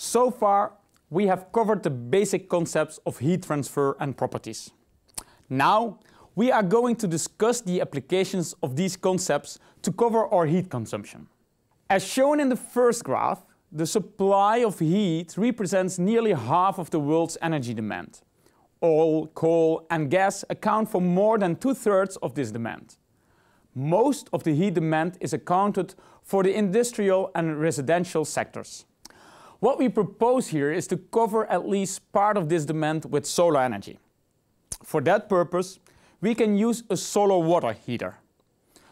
So far, we have covered the basic concepts of heat transfer and properties. Now, we are going to discuss the applications of these concepts to cover our heat consumption. As shown in the first graph, the supply of heat represents nearly half of the world's energy demand. Oil, coal and gas account for more than two-thirds of this demand. Most of the heat demand is accounted for the industrial and residential sectors. What we propose here is to cover at least part of this demand with solar energy. For that purpose, we can use a solar water heater.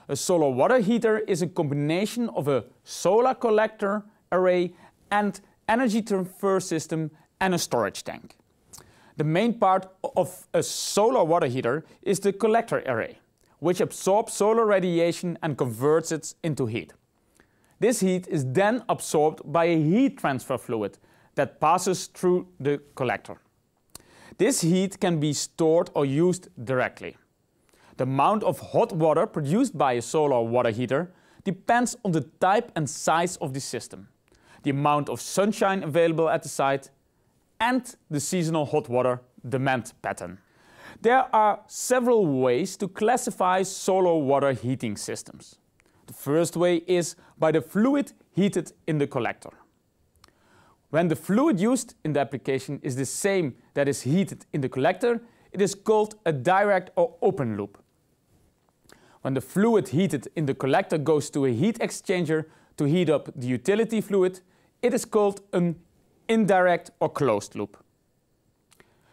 A solar water heater is a combination of a solar collector array and energy transfer system and a storage tank. The main part of a solar water heater is the collector array, which absorbs solar radiation and converts it into heat. This heat is then absorbed by a heat transfer fluid that passes through the collector. This heat can be stored or used directly. The amount of hot water produced by a solar water heater depends on the type and size of the system, the amount of sunshine available at the site, and the seasonal hot water demand pattern. There are several ways to classify solar water heating systems. The first way is by the fluid heated in the collector. When the fluid used in the application is the same that is heated in the collector, it is called a direct or open loop. When the fluid heated in the collector goes to a heat exchanger to heat up the utility fluid, it is called an indirect or closed loop.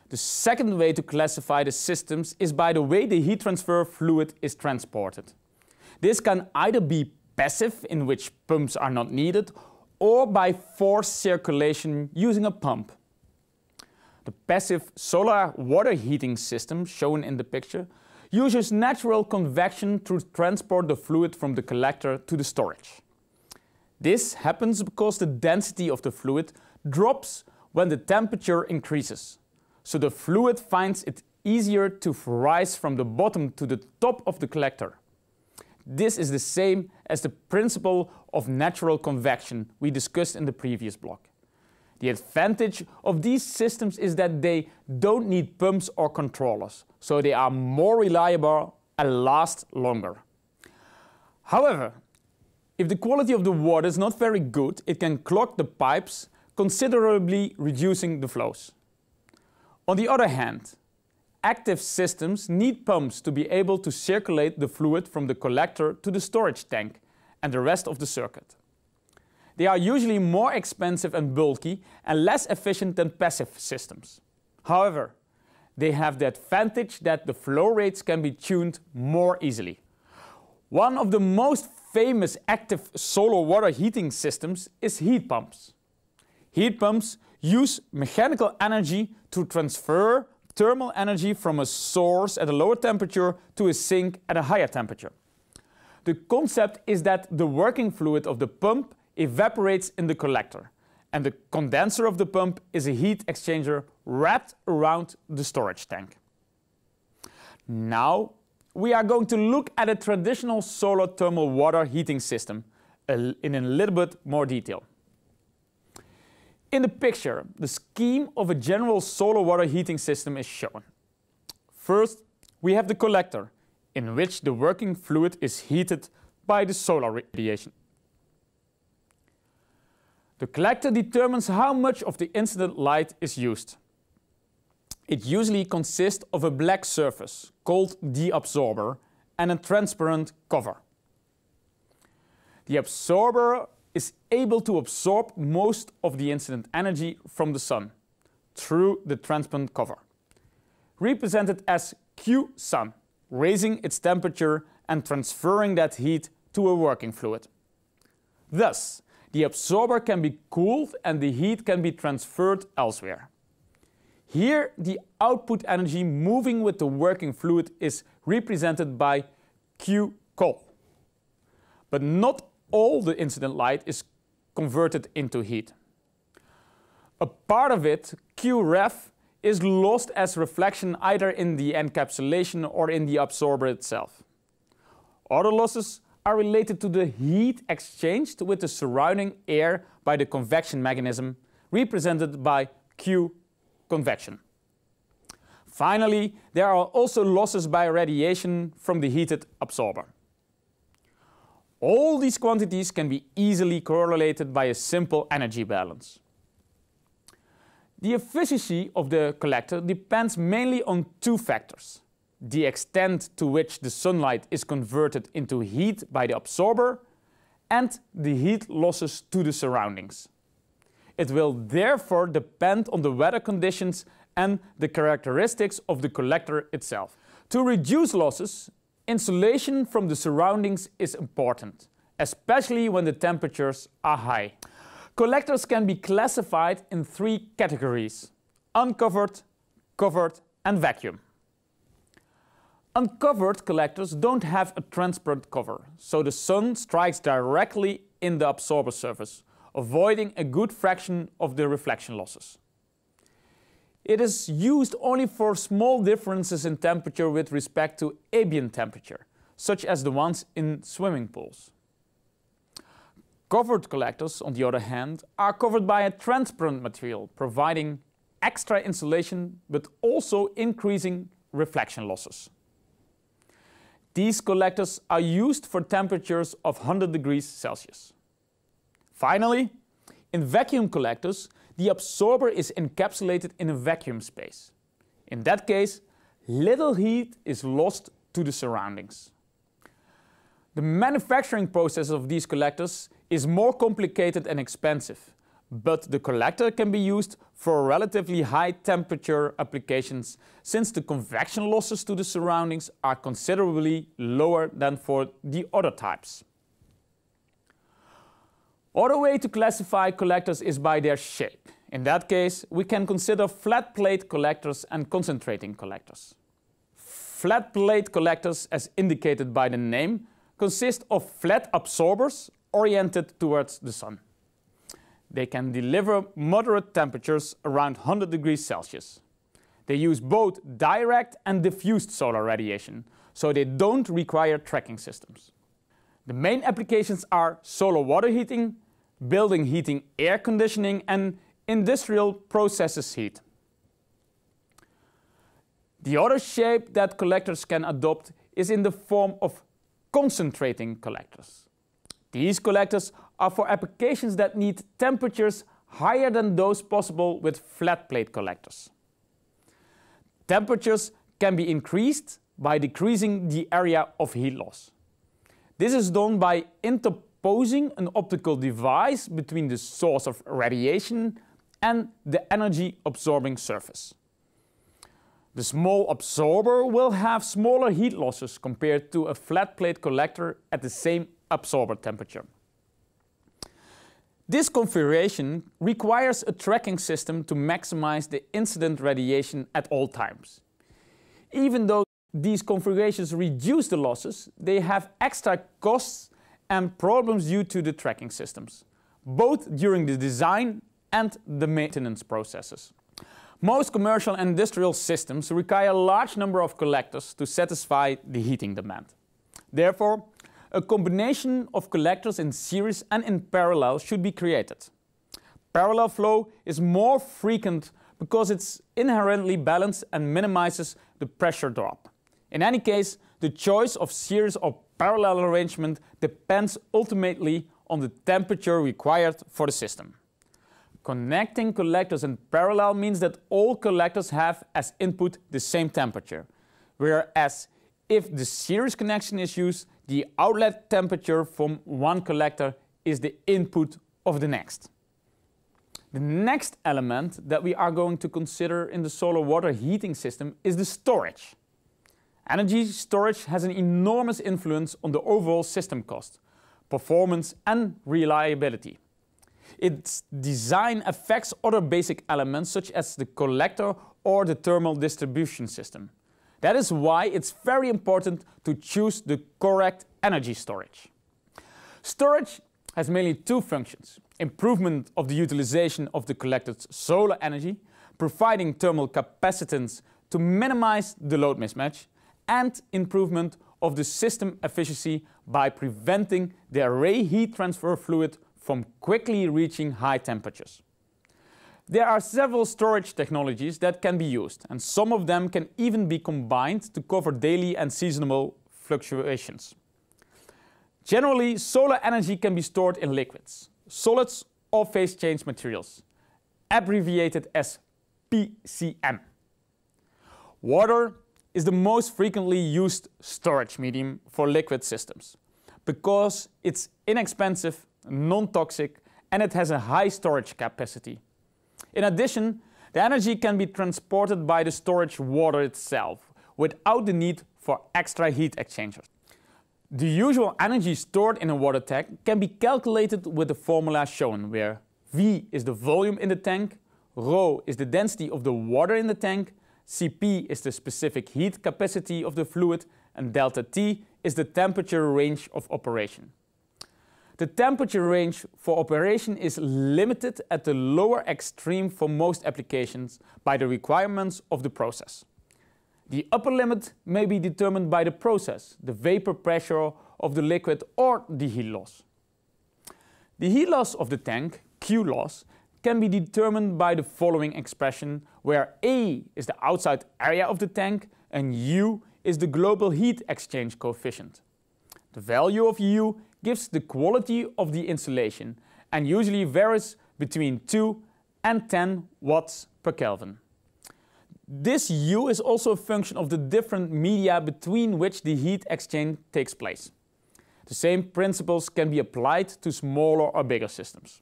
The second way to classify the systems is by the way the heat transfer fluid is transported. This can either be passive, in which pumps are not needed, or by forced circulation using a pump. The passive solar water heating system shown in the picture uses natural convection to transport the fluid from the collector to the storage. This happens because the density of the fluid drops when the temperature increases, so the fluid finds it easier to rise from the bottom to the top of the collector. This is the same as the principle of natural convection we discussed in the previous block. The advantage of these systems is that they don't need pumps or controllers, so they are more reliable and last longer. However, if the quality of the water is not very good, it can clog the pipes, considerably reducing the flows. On the other hand, active systems need pumps to be able to circulate the fluid from the collector to the storage tank and the rest of the circuit. They are usually more expensive and bulky and less efficient than passive systems. However, they have the advantage that the flow rates can be tuned more easily. One of the most famous active solar water heating systems is heat pumps. Heat pumps use mechanical energy to transfer thermal energy from a source at a lower temperature to a sink at a higher temperature. The concept is that the working fluid of the pump evaporates in the collector, and the condenser of the pump is a heat exchanger wrapped around the storage tank. Now, we are going to look at a traditional solar thermal water heating system uh, in a little bit more detail. In the picture, the scheme of a general solar water heating system is shown. First, we have the collector, in which the working fluid is heated by the solar radiation. The collector determines how much of the incident light is used. It usually consists of a black surface, called the absorber, and a transparent cover. The absorber is able to absorb most of the incident energy from the sun through the transparent cover, represented as Q sun, raising its temperature and transferring that heat to a working fluid. Thus, the absorber can be cooled and the heat can be transferred elsewhere. Here, the output energy moving with the working fluid is represented by Q col. But not all the incident light is converted into heat. A part of it, QREF, is lost as reflection either in the encapsulation or in the absorber itself. Other losses are related to the heat exchanged with the surrounding air by the convection mechanism, represented by Q convection. Finally, there are also losses by radiation from the heated absorber. All these quantities can be easily correlated by a simple energy balance. The efficiency of the collector depends mainly on two factors. The extent to which the sunlight is converted into heat by the absorber and the heat losses to the surroundings. It will therefore depend on the weather conditions and the characteristics of the collector itself. To reduce losses, insulation from the surroundings is important, especially when the temperatures are high. Collectors can be classified in three categories, uncovered, covered and vacuum. Uncovered collectors don't have a transparent cover, so the sun strikes directly in the absorber surface, avoiding a good fraction of the reflection losses. It is used only for small differences in temperature with respect to ambient temperature, such as the ones in swimming pools. Covered collectors, on the other hand, are covered by a transparent material, providing extra insulation but also increasing reflection losses. These collectors are used for temperatures of 100 degrees Celsius. Finally, in vacuum collectors, the absorber is encapsulated in a vacuum space. In that case, little heat is lost to the surroundings. The manufacturing process of these collectors is more complicated and expensive, but the collector can be used for relatively high temperature applications since the convection losses to the surroundings are considerably lower than for the other types. Other way to classify collectors is by their shape. In that case, we can consider flat plate collectors and concentrating collectors. Flat plate collectors, as indicated by the name, consist of flat absorbers oriented towards the sun. They can deliver moderate temperatures around 100 degrees Celsius. They use both direct and diffused solar radiation, so they don't require tracking systems. The main applications are solar water heating, building heating air conditioning and industrial processes heat. The other shape that collectors can adopt is in the form of concentrating collectors. These collectors are for applications that need temperatures higher than those possible with flat plate collectors. Temperatures can be increased by decreasing the area of heat loss. This is done by interposing an optical device between the source of radiation and the energy absorbing surface. The small absorber will have smaller heat losses compared to a flat plate collector at the same absorber temperature. This configuration requires a tracking system to maximize the incident radiation at all times. Even though these configurations reduce the losses, they have extra costs and problems due to the tracking systems, both during the design and the maintenance processes. Most commercial and industrial systems require a large number of collectors to satisfy the heating demand. Therefore, a combination of collectors in series and in parallel should be created. Parallel flow is more frequent because it's inherently balanced and minimizes the pressure drop. In any case, the choice of series or parallel arrangement depends ultimately on the temperature required for the system. Connecting collectors in parallel means that all collectors have as input the same temperature, whereas if the series connection is used, the outlet temperature from one collector is the input of the next. The next element that we are going to consider in the solar water heating system is the storage. Energy storage has an enormous influence on the overall system cost, performance and reliability. Its design affects other basic elements such as the collector or the thermal distribution system. That is why it's very important to choose the correct energy storage. Storage has mainly two functions. Improvement of the utilization of the collected solar energy, providing thermal capacitance to minimize the load mismatch, and improvement of the system efficiency by preventing the array heat transfer fluid from quickly reaching high temperatures. There are several storage technologies that can be used, and some of them can even be combined to cover daily and seasonal fluctuations. Generally, solar energy can be stored in liquids, solids or phase change materials, abbreviated as PCM. Water is the most frequently used storage medium for liquid systems because it's inexpensive, non-toxic, and it has a high storage capacity. In addition, the energy can be transported by the storage water itself without the need for extra heat exchangers. The usual energy stored in a water tank can be calculated with the formula shown where V is the volume in the tank, rho is the density of the water in the tank, Cp is the specific heat capacity of the fluid, and delta T is the temperature range of operation. The temperature range for operation is limited at the lower extreme for most applications by the requirements of the process. The upper limit may be determined by the process, the vapor pressure of the liquid or the heat loss. The heat loss of the tank, Q loss, can be determined by the following expression where A is the outside area of the tank and U is the global heat exchange coefficient. The value of U gives the quality of the insulation and usually varies between 2 and 10 watts per Kelvin. This U is also a function of the different media between which the heat exchange takes place. The same principles can be applied to smaller or bigger systems.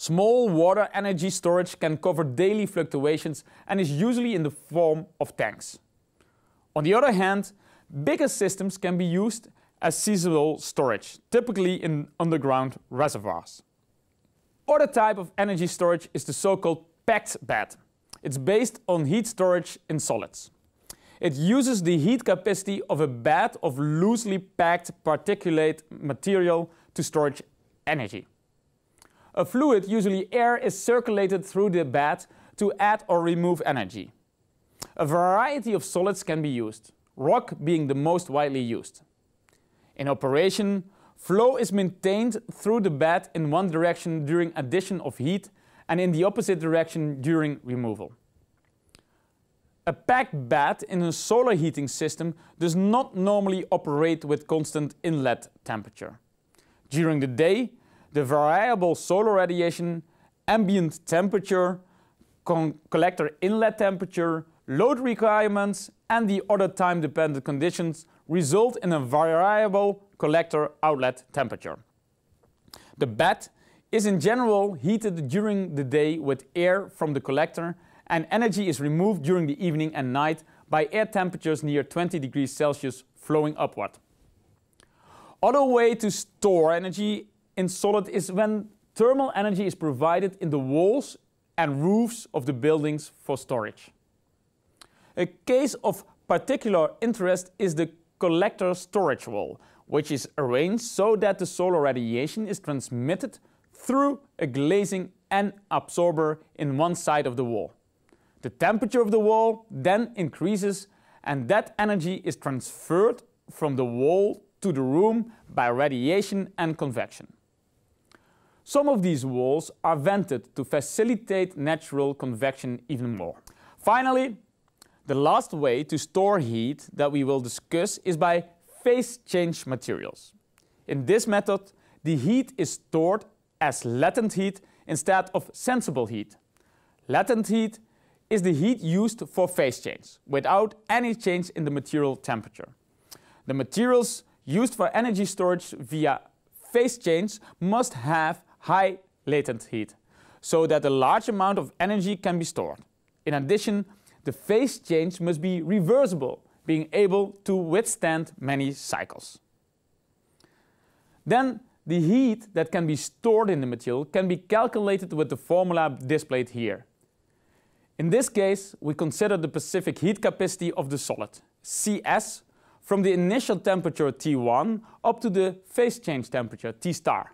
Small water energy storage can cover daily fluctuations and is usually in the form of tanks. On the other hand, bigger systems can be used as seasonal storage, typically in underground reservoirs. Other type of energy storage is the so-called packed bed. It's based on heat storage in solids. It uses the heat capacity of a bed of loosely packed particulate material to store energy. A fluid, usually air, is circulated through the bed to add or remove energy. A variety of solids can be used, rock being the most widely used. In operation, flow is maintained through the bed in one direction during addition of heat and in the opposite direction during removal. A packed bed in a solar heating system does not normally operate with constant inlet temperature. During the day, the variable solar radiation, ambient temperature, collector inlet temperature, load requirements, and the other time-dependent conditions result in a variable collector outlet temperature. The bed is in general heated during the day with air from the collector and energy is removed during the evening and night by air temperatures near 20 degrees Celsius flowing upward. Other way to store energy in solid is when thermal energy is provided in the walls and roofs of the buildings for storage. A case of particular interest is the collector storage wall, which is arranged so that the solar radiation is transmitted through a glazing and absorber in one side of the wall. The temperature of the wall then increases and that energy is transferred from the wall to the room by radiation and convection. Some of these walls are vented to facilitate natural convection even more. Finally, the last way to store heat that we will discuss is by phase change materials. In this method, the heat is stored as latent heat instead of sensible heat. Latent heat is the heat used for phase change, without any change in the material temperature. The materials used for energy storage via phase change must have high latent heat, so that a large amount of energy can be stored. In addition, the phase change must be reversible, being able to withstand many cycles. Then the heat that can be stored in the material can be calculated with the formula displayed here. In this case, we consider the specific heat capacity of the solid, Cs, from the initial temperature T1 up to the phase change temperature T star,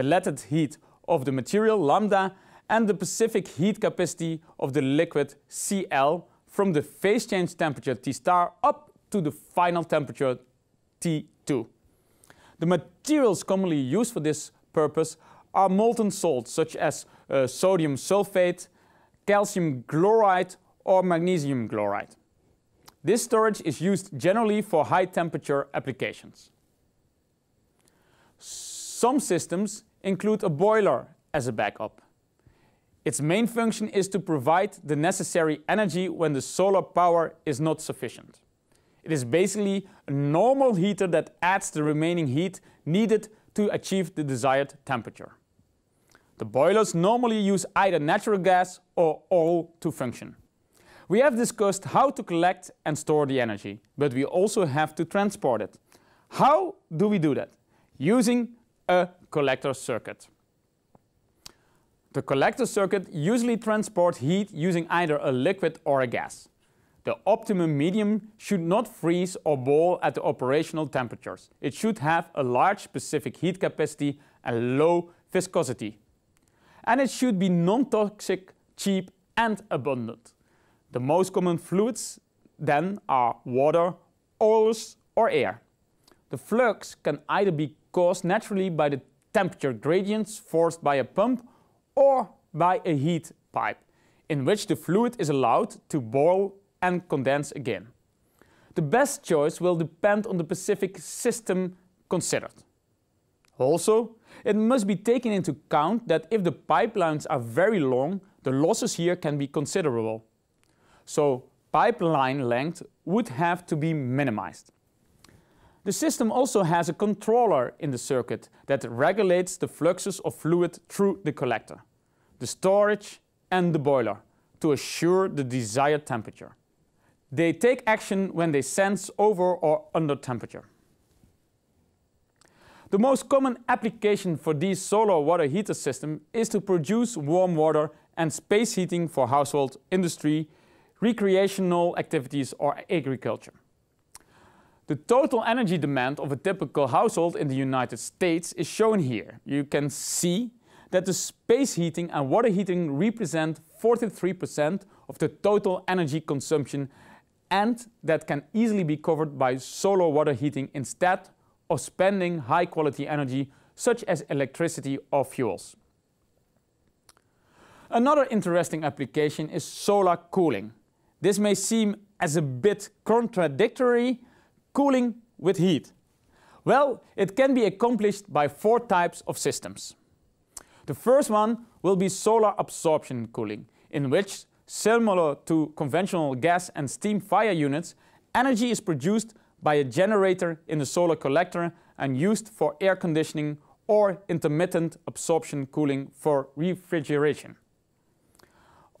the latent heat of the material lambda and the specific heat capacity of the liquid Cl from the phase change temperature T star up to the final temperature T2. The materials commonly used for this purpose are molten salts such as uh, sodium sulfate, calcium chloride or magnesium chloride. This storage is used generally for high temperature applications. Some systems include a boiler as a backup. Its main function is to provide the necessary energy when the solar power is not sufficient. It is basically a normal heater that adds the remaining heat needed to achieve the desired temperature. The boilers normally use either natural gas or oil to function. We have discussed how to collect and store the energy, but we also have to transport it. How do we do that? Using a collector circuit. The collector circuit usually transports heat using either a liquid or a gas. The optimum medium should not freeze or boil at the operational temperatures. It should have a large specific heat capacity and low viscosity. And it should be non-toxic, cheap and abundant. The most common fluids then are water, oils or air. The flux can either be caused naturally by the temperature gradients forced by a pump or by a heat pipe, in which the fluid is allowed to boil and condense again. The best choice will depend on the specific system considered. Also, it must be taken into account that if the pipelines are very long, the losses here can be considerable. So pipeline length would have to be minimized. The system also has a controller in the circuit that regulates the fluxes of fluid through the collector, the storage and the boiler to assure the desired temperature. They take action when they sense over or under temperature. The most common application for these solar water heater system is to produce warm water and space heating for household, industry, recreational activities or agriculture. The total energy demand of a typical household in the United States is shown here. You can see that the space heating and water heating represent 43% of the total energy consumption and that can easily be covered by solar water heating instead of spending high quality energy such as electricity or fuels. Another interesting application is solar cooling. This may seem as a bit contradictory, cooling with heat. Well, it can be accomplished by four types of systems. The first one will be solar absorption cooling, in which Similar to conventional gas and steam fire units, energy is produced by a generator in the solar collector and used for air conditioning or intermittent absorption cooling for refrigeration.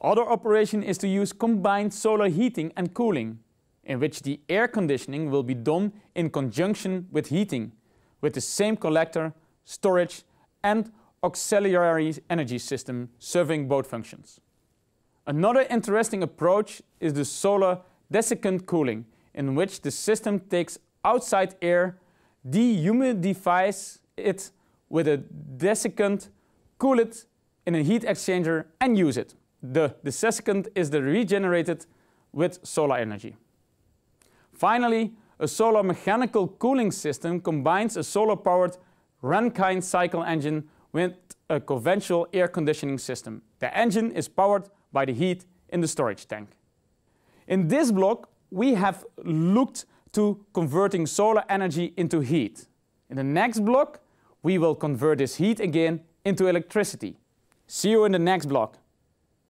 Other operation is to use combined solar heating and cooling, in which the air conditioning will be done in conjunction with heating, with the same collector, storage and auxiliary energy system serving both functions. Another interesting approach is the solar desiccant cooling, in which the system takes outside air, dehumidifies it with a desiccant, cool it in a heat exchanger and use it. The desiccant is the regenerated with solar energy. Finally, a solar mechanical cooling system combines a solar-powered Rankine cycle engine with a conventional air conditioning system. The engine is powered by the heat in the storage tank. In this block, we have looked to converting solar energy into heat. In the next block, we will convert this heat again into electricity. See you in the next block.